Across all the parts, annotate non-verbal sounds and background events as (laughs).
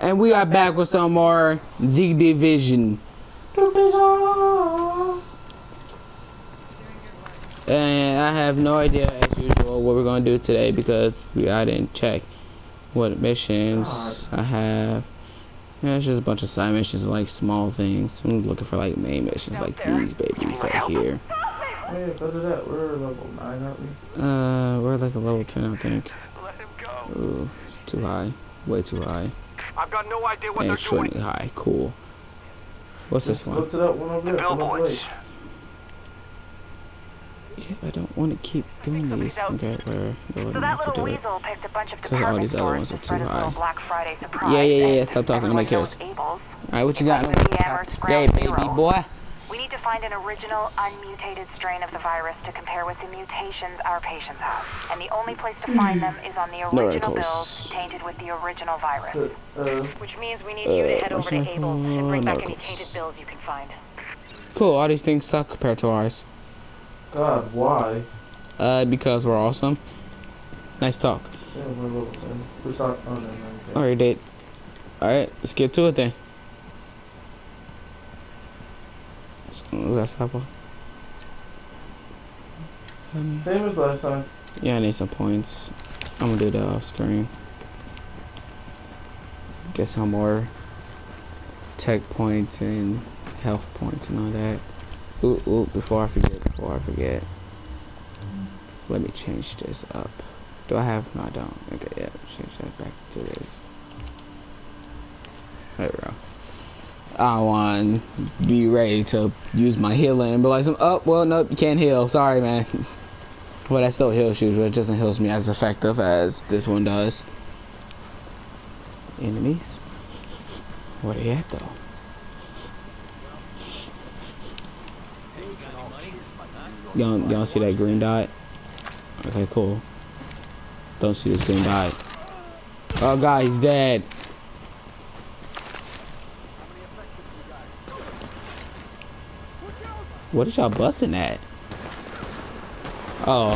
And we are back with some more The Division. And I have no idea, as usual, what we're going to do today because we I didn't check what missions I have. Yeah, it's just a bunch of side missions, like small things. I'm looking for like main missions, like these babies right here. Hey, better that. We're level 9, aren't we? Uh, we're like a level 10, I think. Let him go. Ooh, it's too high. Way too high. I've got no idea what And they're doing. high. Cool. What's this one? Looked it up, one over The there. Billboards. Yeah, I don't want to keep doing these. Okay, where the So that ones to little do it. weasel picked a bunch of 'Cause all these other ones are too high. Black Friday surprise. Yeah, yeah, yeah, yeah, stop talking, everyone nobody knows cares. Abel's. Alright, what you got? like Hey, baby boy. We need to find an original, unmutated strain of the virus to compare with the mutations our patients have. And the only place to find them is on the original radicals. bills tainted with the original virus. Uh, uh, Which means we need you to Uh, head over to what's Abel's and bring back any tainted bills you can find. Cool, all these things suck compared to ours. God, why? Uh, because we're awesome. Nice talk. Yeah, we're level 10. We're not, oh, no, no, okay. Alright, date. Alright, let's get to it then. Was that stop? Um, Same as last time. yeah, I need some points. I'm gonna do that off screen. Get some more tech points and health points and all that. Ooh, ooh, before I forget, before I forget. Let me change this up. Do I have, no I don't. Okay, yeah, change that back to this. There we go. I want to be ready to use my healing and like, oh, well, nope, you can't heal. Sorry, man. (laughs) well, that still heals you, but it doesn't heals me as effective as this one does. Enemies? Where they at, though? Y'all, y'all see that green dot? Okay, cool. Don't see this green dot. Oh, God, he's dead. What is y'all busting at? Oh.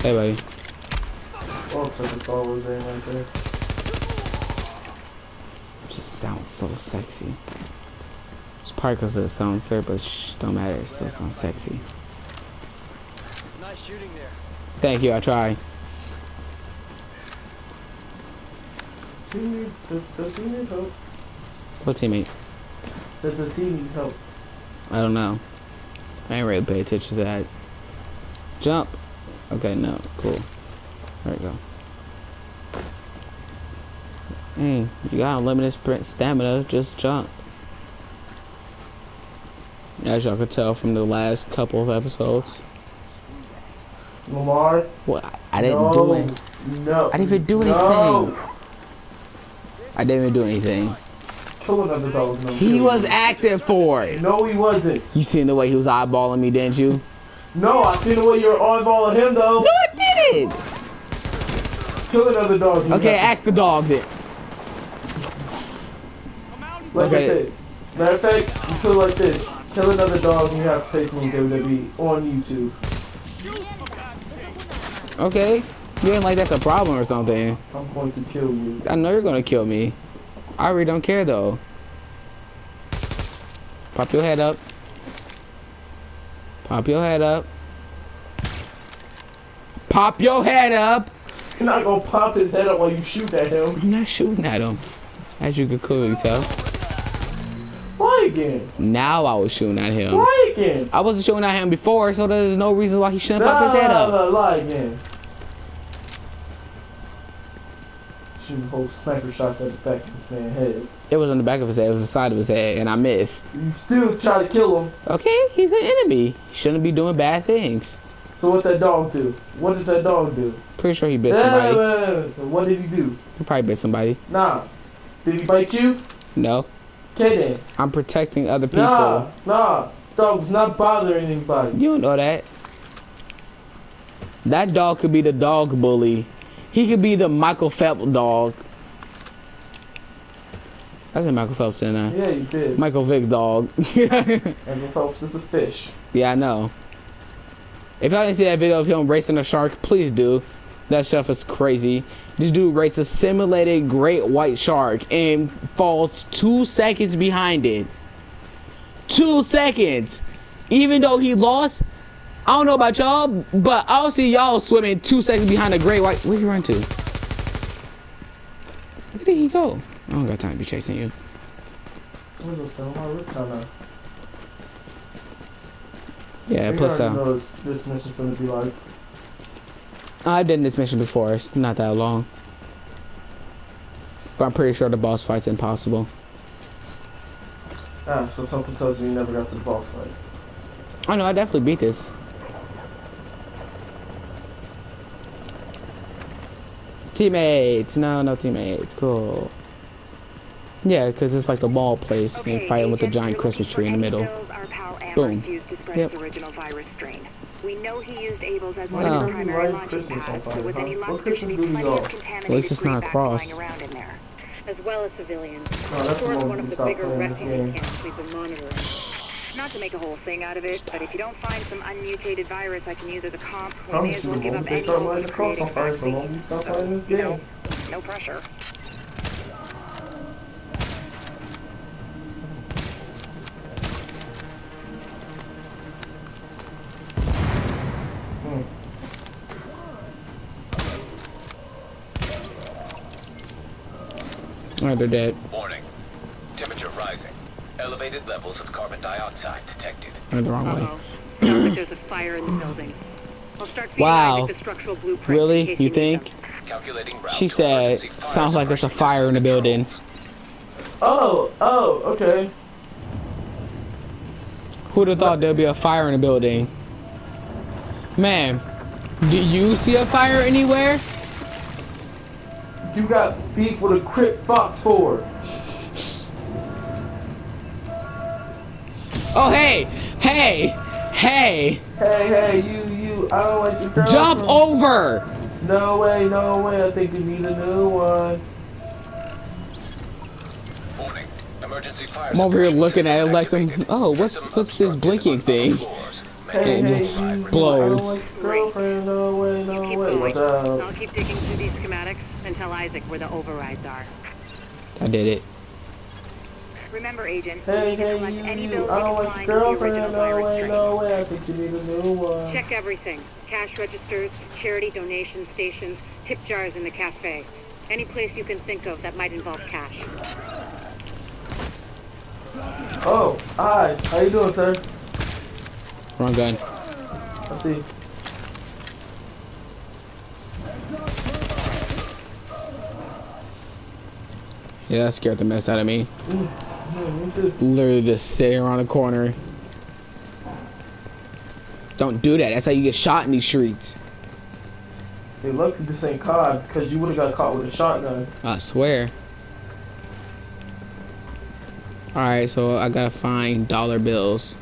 Hey, buddy. Oh, looks like it's all was in right there. Just sounds so sexy. It's probably because it sounds sir, but shh, don't matter. It still sounds sexy. Nice shooting there. Thank you. I try. Team need, does, does team need help? What teammate? Does the team need help? I don't know. I ain't really pay attention to that. Jump. Okay, no. Cool. There we go. Hey, you got unlimited sprint stamina. Just jump. As y'all could tell from the last couple of episodes. Lamar? What? I, I didn't no, do it. No. I didn't even do anything. No. I didn't even do anything. Kill another dog. No, He was acting for it. No, he wasn't. You seen the way he was eyeballing me, didn't you? No, I seen the way you're eyeballing him though. No, I didn't. Kill another dog. Okay, ask the dog then. to- Like okay. I said, matter of fact, you kill like this. Kill another dog and you have to take me to WWE on YouTube. Okay. You ain't like that's a problem or something. I'm going to kill you. I know you're gonna kill me. I really don't care though. Pop your head up. Pop your head up. Pop your head up. You're not gonna pop his head up while you shoot at him. I'm not shooting at him. As you could clearly tell. Why again? Now I was shooting at him. Why again? I wasn't shooting at him before, so there's no reason why he shouldn't Nah, pop his head up. nah, lie again. Shooting a whole sniper shot at the back of this man's head. It was on the back of his head, it was the side of his head, and I missed. You still try to kill him. Okay, he's an enemy. He shouldn't be doing bad things. So what that dog do? What did that dog do? Pretty sure he bit Yeah, somebody. yeah, yeah. What did he do? He probably bit somebody. Nah. Did he bite you? No. Okay then. I'm protecting other people. Nah, nah. Dog's not bothering anybody. You don't know that. That dog could be the dog bully. He could be the Michael Phelps dog. I said Michael Phelps, didn't I? Yeah, you did. Michael Vick dog. (laughs) And the Phelps is a fish. yeah, I know. If y'all didn't see that video of him racing a shark, please do. That stuff is crazy. This dude rates a simulated great white shark and falls two seconds behind it. Two seconds. Even though he lost, I don't know about y'all, but I don't see y'all swimming two seconds behind a great white. Where you run to? Where did he go? I don't got time to be chasing you. Where's the sun? Why we're trying to. Yeah, plus uh, this, this mission's gonna be like. I've done this mission before. It's not that long. But I'm pretty sure the boss fight's impossible. Ah, so something tells you you never got to the boss fight. Oh no, I definitely beat this. Teammates! No, no teammates. Cool. Yeah, because it's like the mall place. and you're fighting with a giant Christmas tree in the middle. Boom. Amherst used to spread Yep. his original virus. We know he used Abel's as Why one of his primary light launching pads, so with any luck, there should be Christmas do we plenty of contaminated Well, it's not greenbacks lying around in there. as well as civilians. Oh, that's the one one of the bigger refugee camps we've been monitoring. Not to make a whole thing out of it, but if you don't find some unmutated virus I can use as a comp, we I'm may as well give up any hope of creating on fire, so long vaccines. we stop So, playing this you know, no pressure. Hmm. Alright, they're dead. Warning. Temperature rising. Elevated levels of carbon dioxide detected. Went the wrong. Uh-oh. Sounds like there's a fire in the hmm. building. I'll start feeding Wow. ISAC the structural blueprints Really? in case You think? Calculating route She said, "Sounds like there's a fire in the system building." Oh, oh, okay. Who'd have thought there'd be a fire in the building? Man, do you see a fire anywhere? You got beef with a Crip Fox 4. Oh, hey! Hey! Hey! Hey, hey, you, you, I don't like your girlfriend. Jump over! No way, no way, I think we need a new one. Warning. Emergency fire I'm over here looking at it system like some. activated. Oh, what's what's this blinking thing? floors. Hey, And hey, just you, you, I explodes. don't like your girlfriend, no way, no You keep way. going. I'll keep digging through these schematics and tell ISAC where the overrides are. I did it. Remember, Agent, Hey, you need to hey, collect you, any you, bills I you don't can find your the original girlfriend, no virus way, strain. no way, I think you need a new one. Check everything. Cash registers, charity donation stations, tip jars in the cafe. Any place you can think of that might involve cash. Oh, hi, how you doing, sir? Wrong gun. I see. Yeah, that scared the mess out of me. Yeah, me too. Literally just sitting around the corner. Don't do that. That's how you get shot in these streets. Hey, lucky this ain't COD, because you would have got caught with a shotgun. I swear. Alright, so I gotta find dollar bills.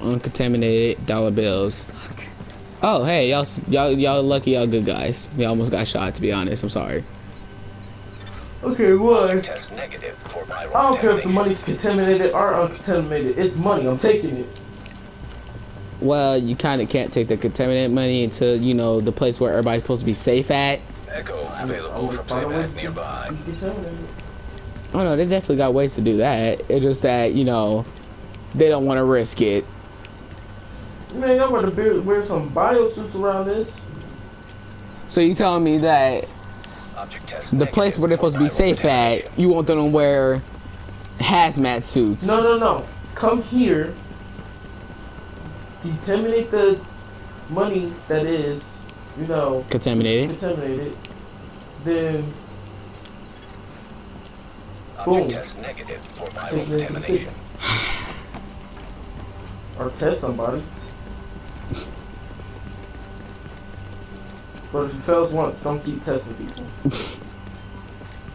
Uncontaminated dollar bills. Oh, hey, y'all, y'all, y'all lucky y'all good guys. Y'all almost got shot, to be honest. I'm sorry. Okay, why? Test negative for I don't care if the money's contaminated or uncontaminated. It's money. I'm taking it. Well, you kind of can't take the contaminated money into, you know, the place where everybody's supposed to be safe at. Echo available for gonna find a way playback nearby. contaminated. Oh no, they definitely got ways to do that. It's just that, you know, they don't want to risk it. Man, y'all better wear, wear some biosuits around this. So you telling me that Object test the negative place where they're supposed to be safe at, you want them to wear hazmat suits? No, no, no. Come here. Determinate the money that is, you know, Contaminated. contaminated. Then Object Boom. test negative for take viral contamination. or test somebody. But if it fails once, don't keep testing people. (laughs)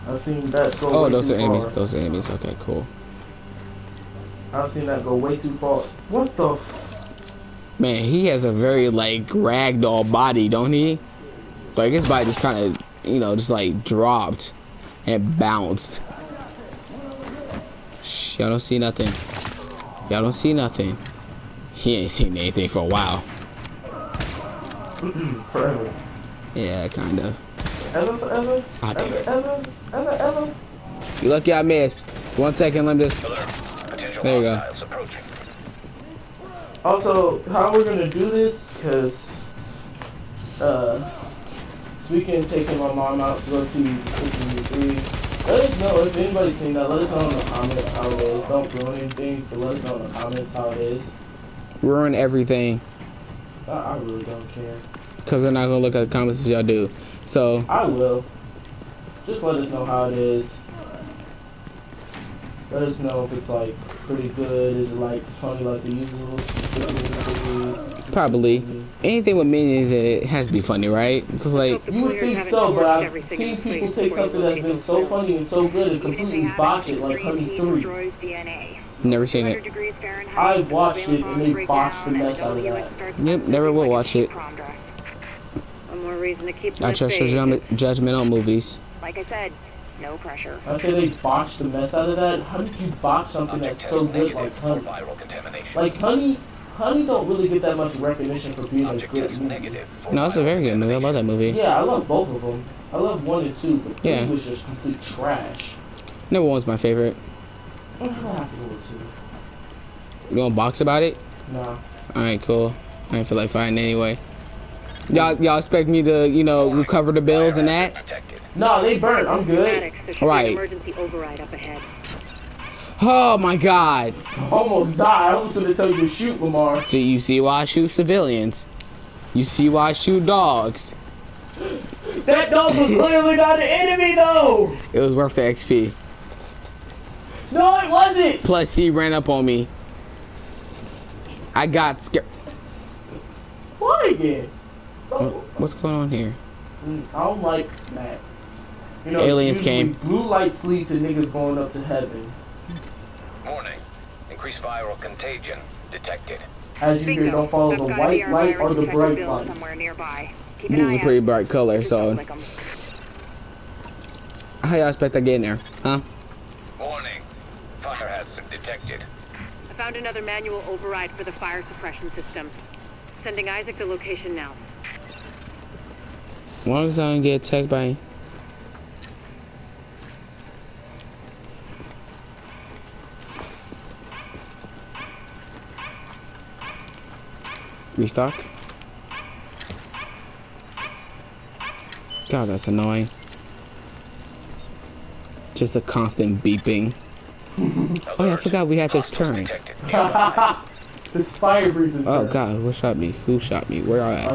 I've seen that go Oh, those are enemies. Those are enemies. Okay, cool. I've seen that go way too far. What the? F- Man, he has a very like ragdoll body, don't he? Like his body just kind of, you know, just like dropped and bounced. Y'all don't see nothing. Y'all don't see nothing. he ain't seen anything for a while. (clears throat) Forever. Yeah, kinda. Ever, forever, damn ever, it. ever, ever, ever. You lucky I missed. One second, let me just. Alert. Potential There you go. hostiles approaching. Also, how we're gonna do this? Cause uh, we can take my mom out to go see Cooking Three. Let us know if anybody's seen that. Let us know in the comments how it is. Don't ruin anything, but let us know in the comments how it is. Ruin everything. I, I really don't care. Because we're not going to look at the comments if y'all do. So, I will. Just let us know how it is. Let us know if it's like pretty good. Is it like funny like the usual? probably. Anything with minions in it has to be funny, right? Because, like, You would think so, but torched I've seen people take something that's been so funny and so good and Even if they completely haven't, botch it like extreme Honey heat 3. destroys DNA. never seen it. I've watched it and they break botched the down, mess and out of WX that. Yep, never will like a watch it. Reason to keep I at trust bay, your judgment, kids. judgment on movies. Like I said, no pressure. I say they botched the mess out of that. How did you botch something Object that's so good like for honey? viral contamination. Like honey, honey don't really get that much recognition for being a Object good test movie. negative for No, it's a very good movie. I love that movie. Yeah, I love both of them. I love one and two, but three Yeah. was just complete trash. Number one's my favorite. I'm gonna have to go with two. You want to box about it? Nah. Alright, cool. I didn't feel like fighting anyway. Y'all, y'all expect me to, you know, Warning. recover the bills and that? No, they burnt. I'm good. Schematics, There should be Right. emergency override up ahead. Oh my god. Almost died. I was gonna tell you to shoot, Lamar. See, you see why I shoot civilians. You see why I shoot dogs. That dog was clearly not an enemy, though. It was worth the XP. No, it wasn't. Plus, he ran up on me. I got scared. Why again? What- What's going on here? I don't like that. You know, Aliens usually came. Blue lights lead to niggas going up to heaven. Warning. Increased viral contagion detected. As you hear, don't follow That's the gotta white be light or the bright light. somewhere nearby. Keep an eye a pretty bright color, so lick 'em. how y'all expect I get in there? Huh? Warning. Fire hazard detected. I found another manual override for the fire suppression system. Sending ISAC the location now. Long as I don't get attacked by. Restock. God, that's annoying. Just a constant beeping. Oh yeah, I forgot we had this turn. (laughs) this fire breathing. Oh god, what shot me? Who shot me? Where are I?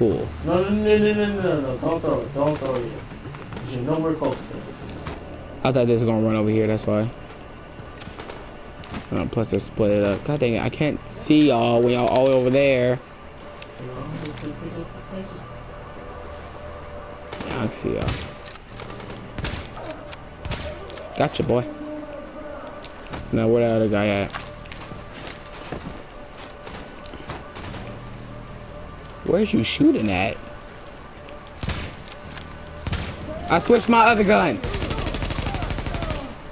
Over there, over there. Cool. No, no, no, no, no, no, no, don't throw it, don't throw it. You're nowhere close to it. I thought this was gonna run over here, that's why. Oh, plus they split it up. God dang it, I can't see y'all when y'all all the way over there. Yeah, I can see y'all. Gotcha, boy. Now where the other guy at? Where's you shooting at? I switched my other gun.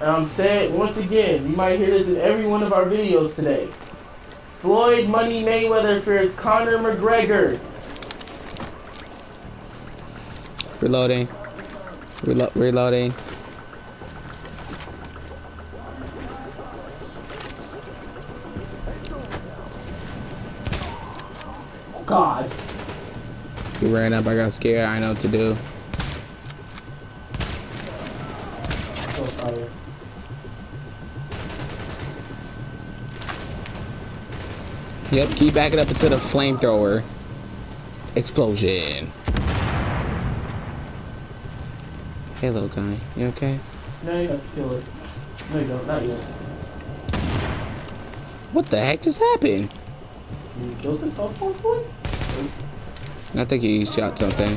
And I'm saying, once again, you might hear this in every one of our videos today. Floyd Money Mayweather fears Conor McGregor. Reloading. Relo reloading. He ran up, I got scared, I know what to do. Yep, keep backing up into the flamethrower. Explosion. Hey little guy, you okay? No, you have to kill it. No, you don't, not yet. What the heck just happened? You killed the top one, boy? I think he shot something.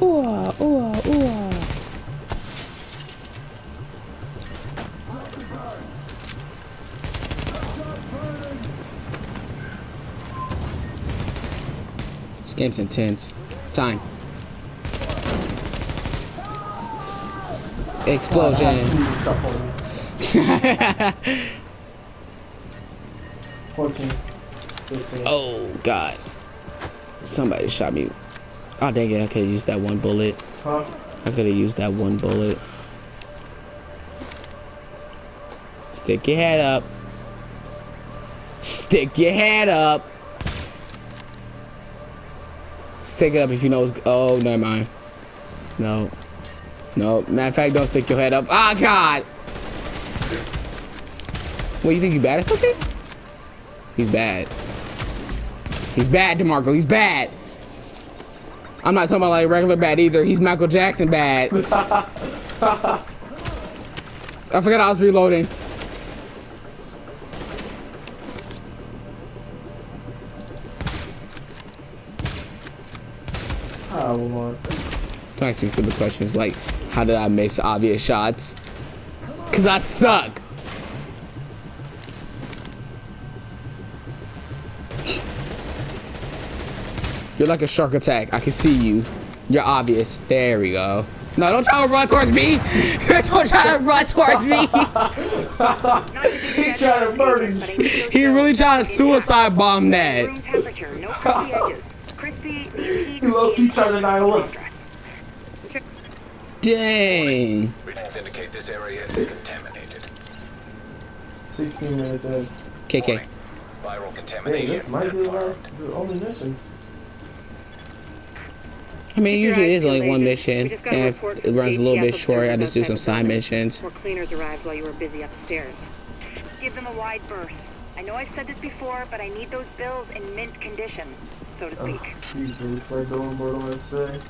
Ooh, ooh, ooh. This game's intense. Time. Explosion. (laughs) Stuff on me. 14. 15. oh god. Somebody shot me. Oh dang it, I could have used that one bullet. Huh? I could have used that one bullet. Stick your head up. Stick your head up. Stick it up if you know it's. Oh, never mind. No. No. Matter of fact, don't stick your head up. Ah, God! What, you think you bad or something? He's bad. He's bad, DeMarco. He's bad. I'm not talking about like regular bad either. He's Michael Jackson bad. I forgot I was reloading. Ah, Lamar. Don't ask me stupid questions like, how did I miss obvious shots? Cause I suck. You're like a shark attack. I can see you. You're obvious. There we go. No, don't try to run towards me. (laughs) don't try to run towards me. He tried to murder you. he really tried to suicide bomb that. Room temperature, no crispy edges. Crispy means heat. He low-key tried to 9 Dang. Readings indicate this area is contaminated. 16 minutes in. KK. Warning. Viral contamination this might be the confirmed. the only mission. I mean, usually it eyes is only one mission, We just got a and if it runs a little bit CTF short, I just do some side missions. More cleaners arrived while you were busy upstairs. Give them a wide berth. I know I've said this before, but I need those bills in mint condition, so to speak. Oh, Jesus, like the one word I want to say.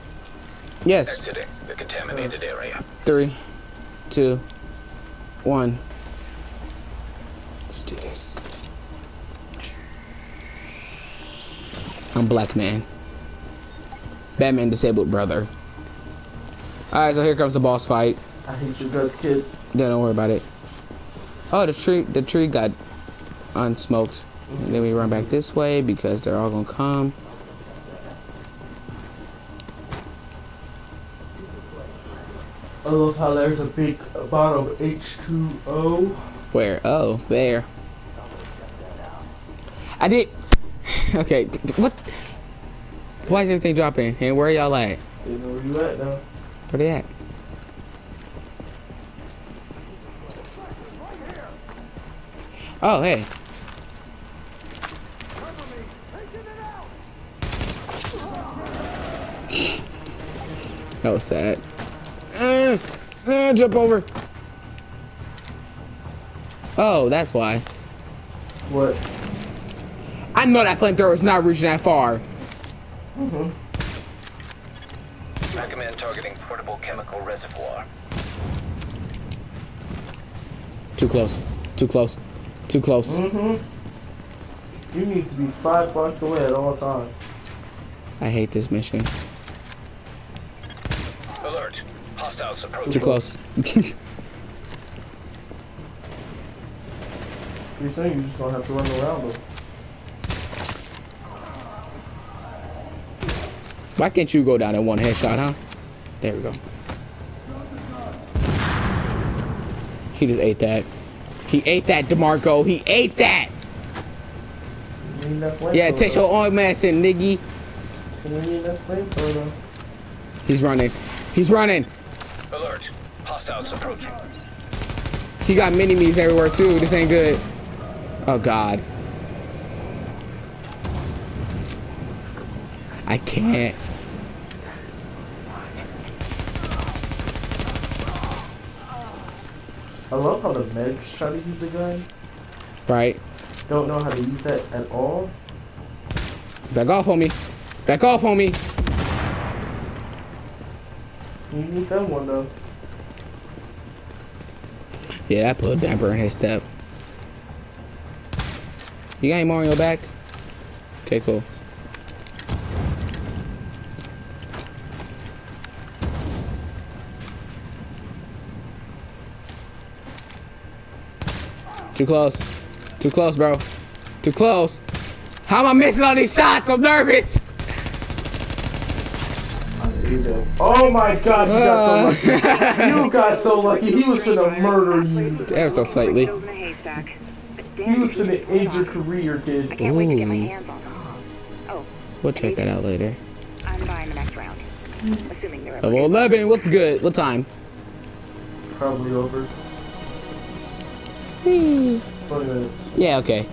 Yes, Exiting the contaminated oh. area. three, two, one. Let's do this. I'm Black Man. Batman disabled brother. Alright, so here comes the boss fight. I hate your guts, kid. Yeah, don't worry about it. Oh, the tree, the tree got unsmoked. And then we run back this way because they're all gonna come. I love how there's a big bottle of H2O. Where? Oh, there. I did. (laughs) Okay, what? Why is everything dropping? And where y'all at? You know where you at now. Where they at? Oh, hey. That was sad. Uh, uh, jump over. Oh, that's why. What? I know that flamethrower is not reaching that far. Mm-hmm. Recommend targeting portable chemical reservoir. Too close. Too close. Too close. Mm-hmm. You need to be five blocks away at all times. I hate this mission. Alert. Hostiles approaching. Too close. You're saying you're just gonna have to run around them. Why can't you go down in one headshot, huh? There we go. He just ate that. He ate that, DeMarco. He ate that. You need that flamethrower. Yeah, take your own medicine, nigga. You need that flamethrower. though. He's running. He's running. Alert. Hostiles approaching. He got mini me's everywhere too. This ain't good. Oh God. Can't. I love how the medics try to use the gun. Right. Don't know how to use that at all. Back off on me. Back off on me. You need that one though. Yeah, that put a damper in his step. You got any more on your back? Okay, cool. Too close. Too close, bro. Too close. How am I missing all these shots? I'm nervous. I hate You're dead. Oh my god, you got so lucky. Ah. You got so lucky. He was gonna murder you. Ever so slightly. Needles in a haystack. But He was gonna you end your it off. career, I can't wait to get my Ooh. hands on. Oh, We'll check that out later. I'm buying the next round. Assuming they're Level 11, what's good? What time? Probably over. 20 minutes. Yeah, okay.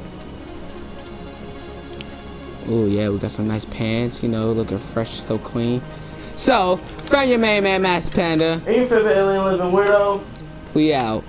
Oh yeah, we got some nice pants, you know, looking fresh, so clean. So, from your main man, Master Panda, Ain't for the alien living weirdo. we out.